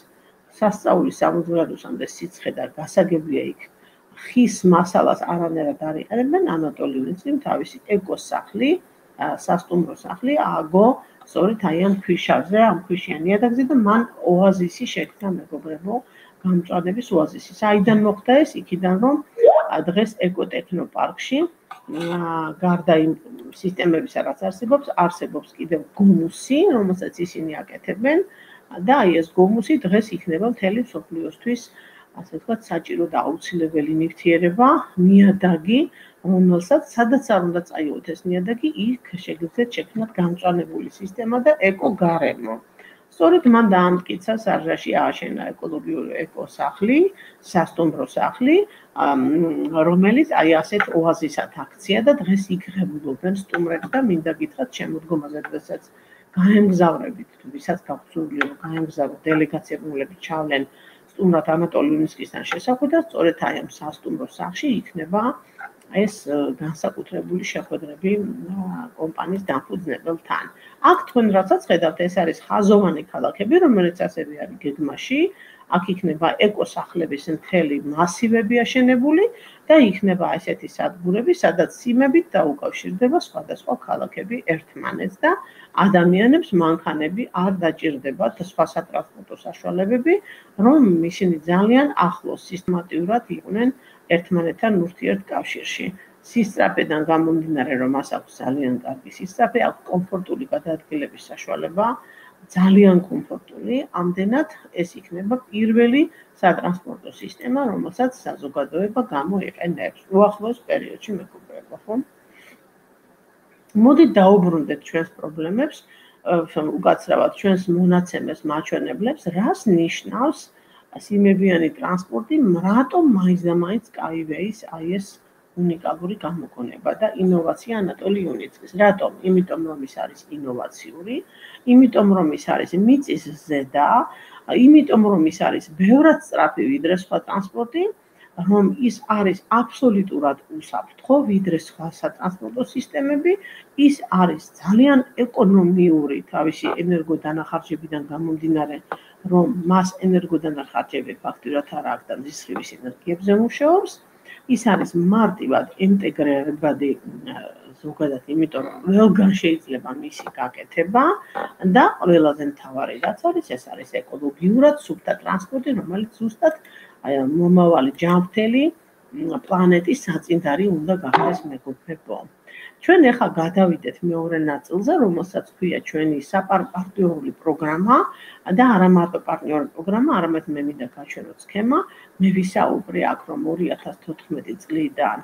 სასწაულის 60 გრადუსამდე სიცხე და გასაგებია იქ ხის მასალას არანაირად არ იყენებენ ანატოლიუსი თავისი ეკოსახლი სასტუმრო სახლი აგო სწორედ აი ამ ქვიშაზე ამ ქვიშიან ნიადაგზე და მან ოაზისი შექმნა მეგობრებო გამწვანების ოაზისი საიდან მოხდა ეს? იქიდან რომ დღეს ეკოტექნო პარკში გარდა იმ სისტემებისა რაც არსებობს არსებობს კიდევ გომუსი რომელსაც ისინი აკეთებენ და აი ეს გომუსი დღეს იქნება მთელი სოფლიოსთვის ასე ვთქვათ, საჭირო და აუცილებელი ნივთიერება, ნიადაგი, რომელსაც სადაც არ უნდა წაიღოთ ეს ნიადაგი, იქ შეგიძლიათ შექმნათ გამწვანებული სისტემა და ეკოგარემო. სწორედ მან დაამტკიცა სარჟაში ააშენა ეკოლოგიური ეკოსახლი, სასტუმრო სახლი, რომელიც აი ასეთ ოაზისად აქცია და დღეს იგრებულობენ სტუმრებს და მინდა გითხრათ შემოდგომაზე დღესაც გაემგზავრებით, ვისაც გაგვწურია გაემგზავროთ დელეგაციები, რომლებიც ჩავლენ სტუმრად ანატოლი უნისკისთან შესახვედრა, სწორედ აი ამ სასტუმრო სახლში იქნება ეს განსაკუთრებული შეხვედრები კომპანიის დამფუძნებელთან. აქ თქვენ რასაც ხედავთ, ეს არის ხაზოვანი ქალაქები, რომელიც ასევე არის გეგმაში. აქ იქნება ეკოსახლების მთელი მასივები აშენებული და იქნება ესეთი სადგურები, სადაც სიმებით დაუკავშირდება სხვადასხვა ქალაქები ერთმანეთს და ადამიანებს მანქანები არ დაჭირდებათ სხვა სატრანსპორტო საშუალებები, რომ ისინი ძალიან ახლოს სისტემატურად იყვნენ ერთმანეთთან ურთიერთკავშირში. სისტრაფედან გამომდინარე, რომ მას აქვს ძალიან კარგი სისტრაფე, აქვს კომფორტული გადაადგილების საშუალება, ძალიან კომფორტული, ამდენად ეს იქნება პირველი სატრანსპორტო სისტემა, რომელსაც საზოგადოება გამოიყენებს უახლოს პერიოდში მეგობრებო, ხო? მოდით დაუბრუნდეთ ჩვენს პრობლემებს, უკაცრავად ჩვენს მონაცემებს, მაჩვენებლებს, რას ნიშნავს სიმებიანი ტრანსპორტი, რატომ მაინც და მაინც კაივეის აი ეს უნიკალური გამოგონება და ინოვაცია ანატოლი იუნიცკის. რატომ? იმიტომ რომ ის არის ინოვაციური, იმიტომ რომ ის არის მიწის ზედა, იმიტომ რომ ის არის ბევრად სწრაფი ვიდრე სხვა ტრანსპორტი, რომ ის არის აბსოლუტურად უსაფრთხო ვიდრე სხვა სატრანსპორტო სისტემები, ის არის ძალიან ეკონომიური თავისი ენერგოდანახარჯებიდან გამომდინარე, რომ მას ენერგოდანახარჯები ფაქტურად არ აქვს და მზისხივის ენერგიებზე მუშაობს. ის არის მარტივად ინტეგრირებადი ზოგადად, იმიტომ რომ ყველგან შეიძლება მისი გაკეთება და ყველაზე მთავარი რაც არის, ეს არის ეკოლოგიურად სუფთა ტრანსპორტი, რომელიც ზუსტად აი მომავალი ჯანმრთელი პლანეტის საწინდარი უნდა გახდეს მეგობრებო. ჩვენ ახლა გადავიდეთ მეორე ნაწილზე, რომელსაც ქვია ჩვენი საპარტნიორული პროგრამა და არა მარტო პარტნიორული პროგრამა, არამედ მე მინდა გაჩვენო სქემა. მე ვისაუბრე აქ, რომ 2014 წლიდან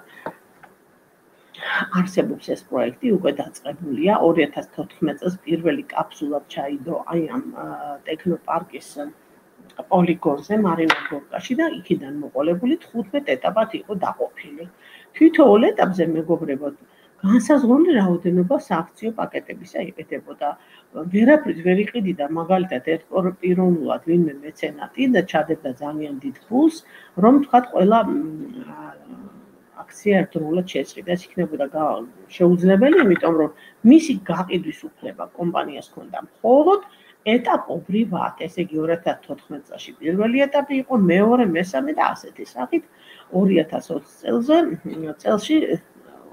არსებობს ეს პროექტი, უკვე დაწყებულია 2014 წელს პირველი კაფსულა ჩაიდო აი ამ ტექნოპარკის პოლიგონზე მარინოგორკაში და იქიდან მოყოლებული 15 ეტაპად იყო დაყოფილი. თვითოულ ეტაპზე მეგობრებო განსაზღვრული რაოდენობა სააქციო პაკეტებისა იყიდებოდა. ვერაფრით ვერ იყიდიდა მაგალითად ერთ პიროვნულად ვინმე მეცენატი და ჩადებდა ძალიან დიდ ფულს, რომ თქვა ყველა აქცია ერთდროულად შეწყვიტა, ეს იქნებოდა შეუძლებელი, იმიტომ რომ მისი გაყიდვის უფლება კომპანიას ჰქონდა მხოლოდ ეტაპობრივად, ესე იგი 2014 წელს პირველი ეტაპი იყო, მეორე, მესამე და ასეთი სახით 2020 წელზე წელში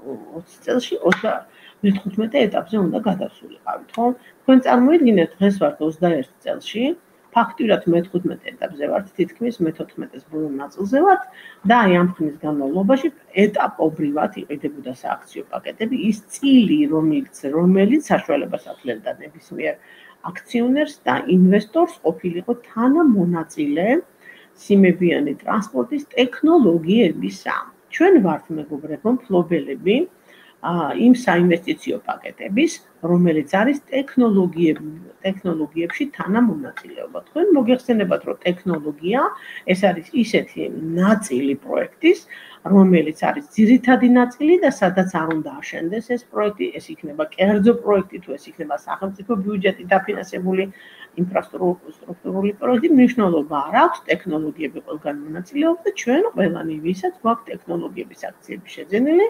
20 წელში 25 ეტაპზე უნდა გადასულიყავით, ხო? თქვენ წარმოიდგინეთ, დღეს ვართ 21 წელში, ფაქტიურად მე-15 ეტაპზე ვართ, თითქმის მე-14-ის ბოლო ნაწილზე ვართ და აი ამ ხნის განმავლობაში ეტაპობრივად იყიდებოდა სააქციო პაკეტები, ის წილი, რომელიც რომელიც საშუალებას აძლევდა ნებისმიერ აქციონერს და ინვესტორს ყოფილიყო თანამონაწილე სიმებიანი ტრანსპორტის ტექნოლოგიებისა. ჩვენ ვართ მეგობრებო ფლობელები იმ საინვესტიციო პაკეტების, რომელიც არის ტექნოლოგიები, ტექნოლოგიებში თანამონაწილეობა. თქვენ მოგეხსენებათ, რომ ტექნოლოგია ეს არის ისეთი ნაწილი პროექტის, რომელიც არის ძირითადი ნაწილი და სადაც არ უნდა აშენდეს ეს პროექტი, ეს იქნება კერძო პროექტი თუ ეს იქნება სახელმწიფო ბიუჯეტით დაფინანსებული ინფრასტრუქტურული პროექტი, მნიშვნელობა არ აქვს ტექნოლოგიები ყველგან მონაწილეობს და ჩვენ ყველანი ვისაც გვაქვს ტექნოლოგიების აქციები შეძენილი,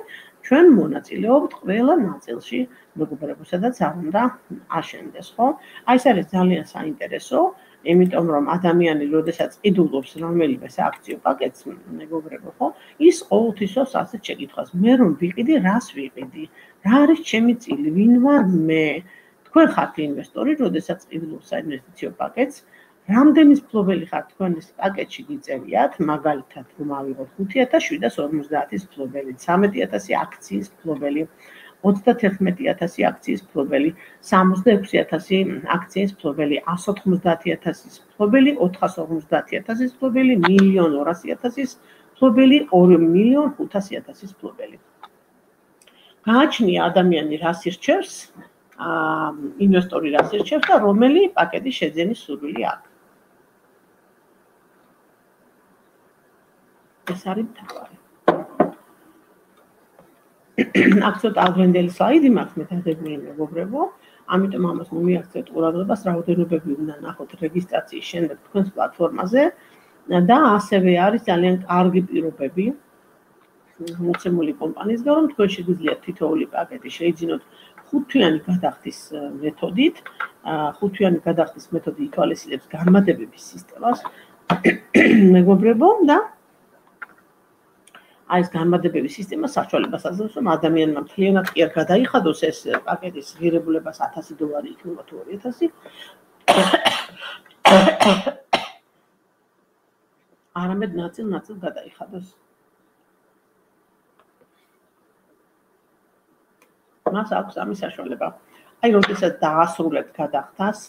ჩვენ მონაწილეობთ ყველა ნაწილში, მეგობრებო, სადაც არ უნდა აშენდეს, ხო? აი ეს არის ძალიან საინტერესო იმიტომ რომ ადამიანი როდესაც ყიდულობს რომელიმე სააქციო პაკეტს მეგობრებო ხო ის ყოველთვის ასეთ შეკითხვას მე რომ ვიყიდი რას ვიყიდი? რა არის ჩემი წილი? ვინ ვარ? მე თქვენ ხართ ინვესტორი როდესაც ყიდულობ საინვესტიციო პაკეტს რამდენი ფლობელი ხართ თქვენ ეს პაკეტში გიწერიათ მაგალითად რომ ავიღოთ 5750-ის ფლობელი 13000 აქციის ფლობელი 31000 აქციის ფლობელი, 66000 აქციის ფლობელი, 150000-ის ფლობელი, 450000-ის ფლობელი, 1.200.000-ის ფლობელი, 2.500.000-ის ფლობელი. გააჩნია ადამიანი რას ირჩევს, აა ინვესტორი რას ირჩევს და რომელი პაკეტი შეძენის სურვილი აქვს. ეს არის თავი. აქ ცოტა აგვენდელი სლაიდი მაქვს მე დაგებული მეგობრებო ამიტომ ამას მომიაქცეთ ყურადღებას რაოდენობები უნდა ნახოთ რეგისტრაციის შემდეგ თქვენს პლატფორმაზე და ასევე არის ძალიან კარგი პირობები მოცემული კომპანიისგან რომ თქვენ შეგიძლიათ თითოეული პაკეტი შეიძინოთ ხუთთვიანი გადახდის მეთოდით ხუთთვიანი გადახდის მეთოდი ითვალისწინებს განმადებების სისტემას მეგობრებო და აი ეს განმადებების სისტემა საშუალებას აძლევს, რომ ადამიანმა მთლიანად კი არ გადაიხადოს ეს პაკეტის ღირებულებას 1000 დოლარი იქნება თუ 2000. არამედ ნაწილ-ნაწილ გადაიხადოს. მას აქვს ამის საშუალება. აი როდესაც დაასრულებთ გადახდას,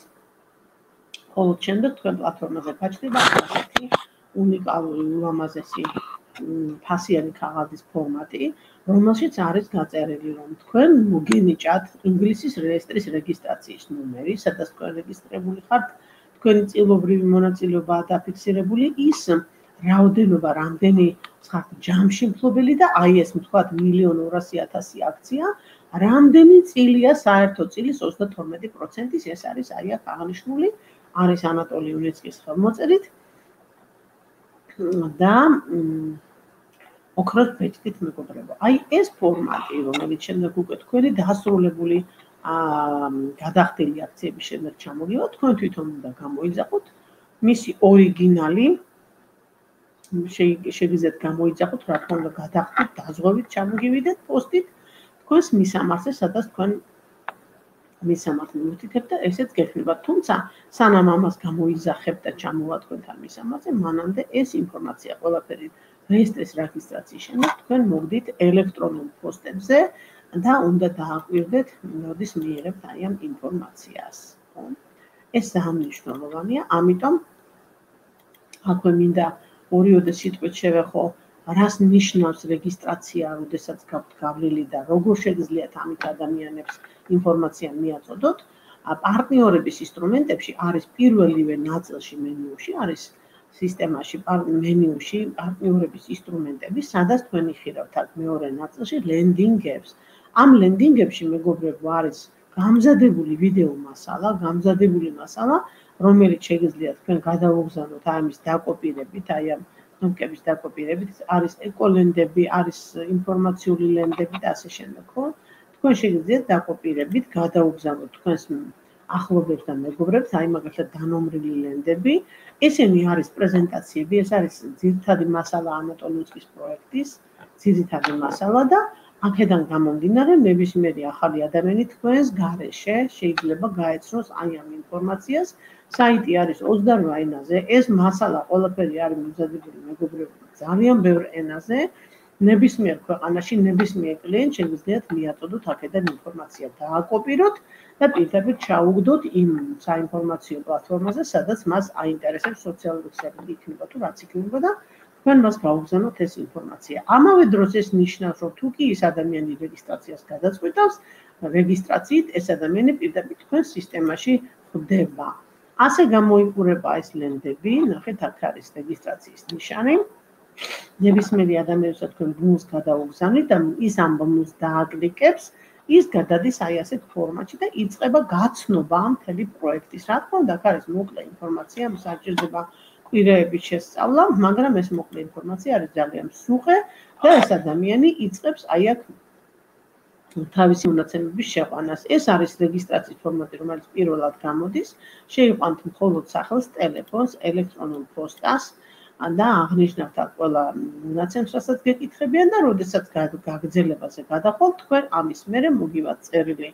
ხოლო შემდეგ თქვენ პლატფორმაზე გაჩნდება ასეთი უნიკალური ულამაზესი ფასიანი ქაღალდის ფორმატი, რომელშიც არის გაწერილი, რომ თქვენ მოგენიჭათ ინგლისის რეესტრის რეგისტრაციის ნომერი, სადაც თქვენ რეგისტრირებული ხართ, თქვენი წილობრივი მონაწილეობაა დაფიქსირებული ის რაოდენობა, რამდენი ხართ ჯამში მფლობელი და აი ეს თქვათ 1.200.000 აქცია, რამდენი წილია საერთო წილის 32%-ის ეს არის აი აქ აღნიშნული, არის ანატოლი უნეცკის ხელმოწერით. და ოქროს ბეჭდით მეგობრებო. აი ეს ფორმატი, რომელიც შემდეგ უკვე თქვენი დაასრულებული აა გადახდელი აქციების შემდეგ ჩამოგივა, თქვენ თვითონ უნდა გამოიძახოთ მისი ორიგინალი შეგიძლიათ გამოიძახოთ, რა თქმა უნდა, გადახდით, დაზღვევით, ჩამოგივიდეთ პოსტით თქვენს მისამართზე, სადაც თქვენ მისამართი მითითებთ და ესეც გექნება. თუმცა, სანამ ამას გამოიძახებთ და ჩამოვატქვენთ ამ მისამართზე, მანამდე ეს ინფორმაცია ყველაფერი რეესტრის რეგისტრაციის შემდეგ თქვენ მოგდით ელექტრონულ პოსტებზე და უნდა დააკვირდეთ მოდის მიიღებთ აი ამ ინფორმაციას. ეს სამნიშნულოვანია, ამიტომ აქვე მინდა ორიოდე სიტყვით შევეხო რას ნიშნავს რეგისტრაცია, როდესაც გაქვთ გავლილი და როგორ შეგიძლიათ ამით ადამიანებს ინფორმაცია მიაწოდოთ. პარტნიორების ინსტრუმენტებში არის პირველივე ნაწილში მენიუში არის სისტემაში მენიუში პარტნიორების ინსტრუმენტები, სადაც თქვენ იხირავთ აქ მეორე ნაწილში ლენდინგებს. ამ ლენდინგებში მეგობრებო არის გამზადებული ვიდეო მასალა, გამზადებული მასალა, რომელიც შეგიძლიათ თქვენ გადაუგზავნოთ ამის დაკოპირებით, აი ამ ნომკების დაკოპირებით, არის ეკოლენდები, არის ინფორმაციული ლენდები და ასე შემდეგ, ხო? თქვენ შეგიძლიათ დაკოპირებით გადაუგზავნოთ თქვენს ახლობებს და მეგობრებს, აი მაგალითად დანომრილი ლენდები. ესენი არის პრეზენტაციები, ეს არის ძირითადი მასალა ანატოლიუსკის პროექტის, ძირითადი მასალა და აქედან გამომდინარე, ნებისმიერი ახალი ადამიანი თქვენს გარეშე შეიძლება გაეცნოს აი ამ ინფორმაციას. საიტი არის 28 ენაზე. ეს მასალა ყველაფერი არის მოზადებული მეგობრებო ძალიან ბევრ ენაზე. ნებისმიერ ქვეყანაში ნებისმიერ კლიენტ შეგიძლიათ მიაწოდოთ აქედან ინფორმაცია დააკოპიროთ და პირდაპირ ჩაუგდოთ იმ საინფორმაციო პლატფორმაზე, სადაც მას აინტერესებს სოციალური ქსელები იქნება თუ რაც იქნება და თქვენ მას გაუგზავნოთ ეს ინფორმაცია. ამავე დროს ეს ნიშნავს, რომ თუ კი ის ადამიანი რეგისტრაციას გადაწყვეტავს, რეგისტრაციით ეს ადამიანი პირდაპირ თქვენ სისტემაში ხდება. ასე გამოიყურება ეს ლენდები, ნახეთ აქ არის რეგისტრაციის ნიშანი. ნებისმიერი ადამიანს თქვენ ბუნს გადაუგზავნით და ის ამ ბუნს დააკლიკებს, ის გადადის აი ასეთ ფორმატში და იწყება გაცნობა ამ მთელი პროექტის. რა თქმა უნდა, აქ არის მოკლე ინფორმაცია, მსაჯერდება კვირეების შესწავლა, მაგრამ ეს მოკლე ინფორმაცია არის ძალიან სუღე და ეს ადამიანი იწყებს აი აქ თავისი მონაცემების შეყვანას. ეს არის რეგისტრაციის ფორმატი, რომელიც პირველად გამოდის. შეიყვანთ მხოლოდ სახელს, ტელეფონს, ელექტრონულ პოსტას. და აღნიშნავთ აქ ყველა მონაცემს, რასაც გეკითხებიან და როდესაც გაგრძელებაზე გადახვალთ, თქვენ ამის მერე მოგივათ წერილი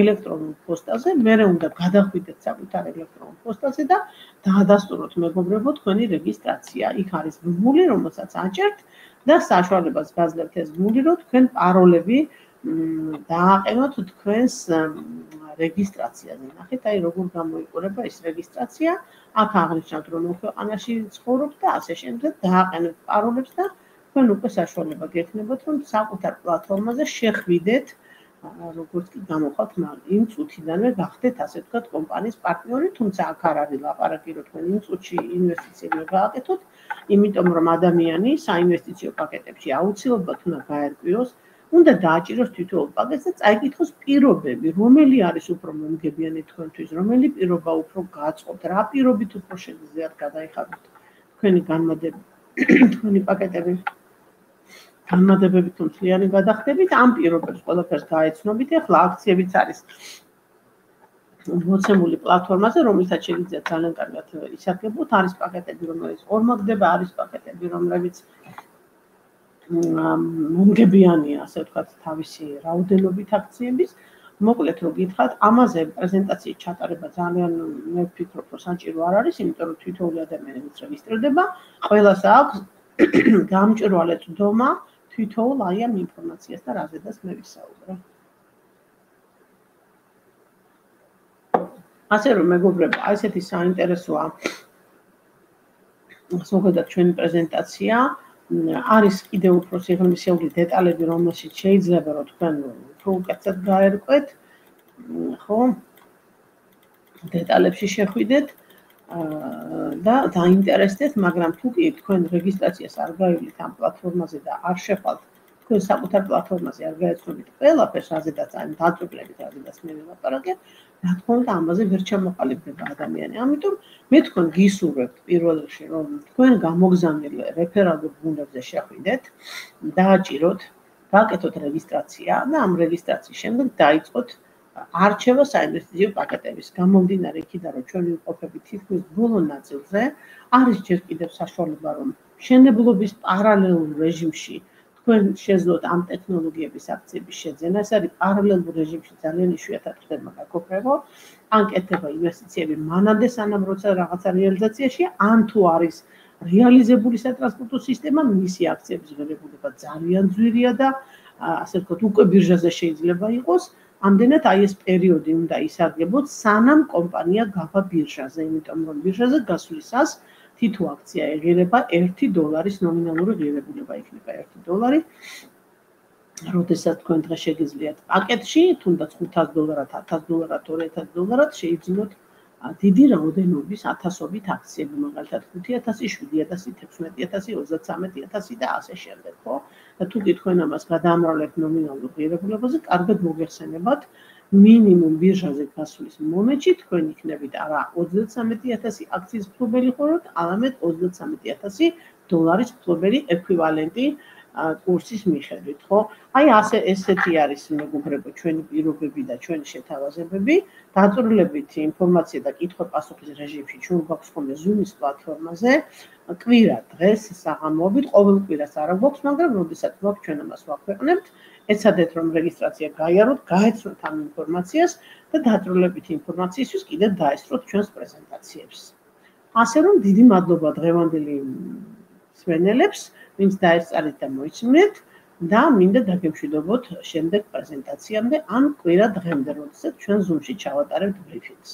ელექტრონულ პოსტაზე, მერე უნდა გადახვიდეთ საკუთარ ელექტრონულ პოსტაზე და დაადასტუროთ მეგობრებო თქვენი რეგისტრაცია. იქ არის გმული, რომელსაც აჭერთ და საშუალებას გაძლევთ ეს გმული, რომ თქვენ პაროლები დააყენოთ თქვენს რეგისტრაციაზე. ნახეთ, აი როგორ გამოიყურება ეს რეგისტრაცია. აქ აღნიშნავთ, რომ ქვეყანაში ცხოვრობთ და ასე შემდეგ დააყენოთ პაროლებს და თქვენ უკვე საშუალება გექნებათ, რომ საკუთარ პლატფორმაზე შეხვიდეთ როგორც კი გამოხვალთ იმ წუთიდანვე გახდეთ ასე ვთქვათ კომპანიის პარტნიორი, თუმცა აქ არ არის ლაპარაკი, რომ თქვენ იმ წუთში ინვესტიციები გააკეთოთ, იმიტომ რომ ადამიანი საინვესტიციო პაკეტებში აუცილებლად უნდა გაერკვიოს უნდა დააჭიროს თითოეულ პაკეტს და წაიკითხოს პირობები, რომელი არის უფრო მომგებიანი თქვენთვის, რომელი პირობა უფრო გაწყობთ, რა პირობით უფრო შეგიძლიათ გადაიხადოთ თქვენი განმადები, თქვენი პაკეტები. განმადებები თუ მთლიანი გადახდებით, ამ პირობებს ყველაფერს გაეცნობით, ახლა აქციებიც არის მოცემული პლატფორმაზე, რომელსაც შეგიძლიათ ძალიან კარგად ისარგებლოთ, არის პაკეტები, რომელიც ორმაგდება, არის პაკეტები, რომლებიც მომგებიანია, ასე ვთქვათ, თავისი რაოდენობით აქციების. მოკლედ რო გითხრათ, ამაზე პრეზენტაციის ჩატარება ძალიან მე ვფიქრობ, რომ საჭირო არ არის, იმიტომ რომ თვითოული ადამიანებიც რეგისტრირდება, ყველას აქვს გამჭრვალე წვდომა თვითოულ აი ამ ინფორმაციას და რაზედაც მე ვისაუბრე. ასე რომ მეგობრებო, აი ესეთი საინტერესოა ზოგადად ჩვენი პრეზენტაცია არის კიდევ უფრო სიღრმისეული დეტალები, რომელშიც შეიძლება რომ თქვენ უფრო უკეთად გაერკვეთ. ხო? დეტალებში შეხვიდეთ და დაინტერესდეთ, მაგრამ თუ კი თქვენ რეგისტრაციას არ გაივლით ამ პლატფორმაზე და არ შეხვალთ თქვენ საკუთარ პლატფორმაზე არ გაეცნობით ყველაფერს, რაზედაც ან დაწუკლებით, რაზედაც მე ვილაპარაკე, რა თქმა უნდა, ამაზე ვერ ჩამოყალიბდება ადამიანი. ამიტომ მე თქვენ გისურვებთ პირველ რიგში, რომ თქვენ გამოგზავნილ რეფერალურ გუნდებზე შეხვიდეთ, დააჭიროთ, გააკეთოთ რეგისტრაცია და ამ რეგისტრაციის შემდეგ დაიწყოთ არჩევა საინვესტიციო პაკეტების. გამომდინარე იქიდან, რომ ჩვენ ვიმყოფებით თითქმის ბოლო ნაწილზე, არის ჯერ კიდევ საშუალება, რომ შენებლობის პარალელურ რეჟიმში თქვენ შეძლოთ ამ ტექნოლოგიების აქციების შეძენა, ეს არის პარალელურ რეჟიმში ძალიან იშვიათად ხდება გაკოფრებო, ან კეთდება ინვესტიციები მანამდე სანამ როცა რაღაცა რეალიზაციაში, ან თუ არის რეალიზებული სატრანსპორტო სისტემა, მისი აქციების ღირებულება ძალიან ძვირია და ასე ვთქვათ, უკვე ბირჟაზე შეიძლება იყოს. ამდენად აი ეს პერიოდი უნდა ისარგებლოთ, სანამ კომპანია გავა ბირჟაზე, იმიტომ რომ ბირჟაზე გასვლისას თითო აქცია ეღირება 1 დოლარის ნომინალური ღირებულება იქნება 1 დოლარი. როდესაც თქვენ დღეს შეგიძლიათ პაკეტში, თუნდაც 500 დოლარად, 1000 დოლარად, 2000 დოლარად შეიძინოთ დიდი რაოდენობის ათასობით აქციები, მაგალითად 5000, 7000, 16000, 33000 და ასე შემდეგ, ხო? და თუ თქვენ ამას გადაამრავლებთ ნომინალურ ღირებულებაზე, კარგად მოგეხსენებათ, მინიმუმ ბირჟაზე გასვლის მომენტში თქვენ იქნებით არა 33000 აქციის ფლობელი ხართ, არამედ 33000 დოლარის ფლობელი ეკვივალენტი კურსის მიხედვით, ხო? აი ასე ესეთი არის მეგობრებო ჩვენი პირობები და ჩვენი შეთავაზებები. დაწურლებით ინფორმაცია და კითხვა-პასუხის რეჟიმში ჩვენ გვაქვს ხოლმე Zoom-ის პლატფორმაზე. კვირა დღეს საღამოობით ყოველ კვირას არ გვაქვს, მაგრამ როდესაც გვაქვს ჩვენ ამას ვაქვეყნებთ. ეცადეთ რომ რეგისტრაცია გაიაროთ, გაეცნოთ ამ ინფორმაციას და დაწურლებით ინფორმაციისთვის კიდევ დაესწროთ ჩვენს პრეზენტაციებს. ასე რომ დიდი მადლობა დღევანდელი სვენელებს. ვინც დაესწარეთ და მოიცნეთ და მინდა დაგემშვიდობოთ შემდეგ პრეზენტაციამდე ან კვირა დღემდე, როდესაც ჩვენ Zoom-ში ჩავატარებთ ბრიფინგს.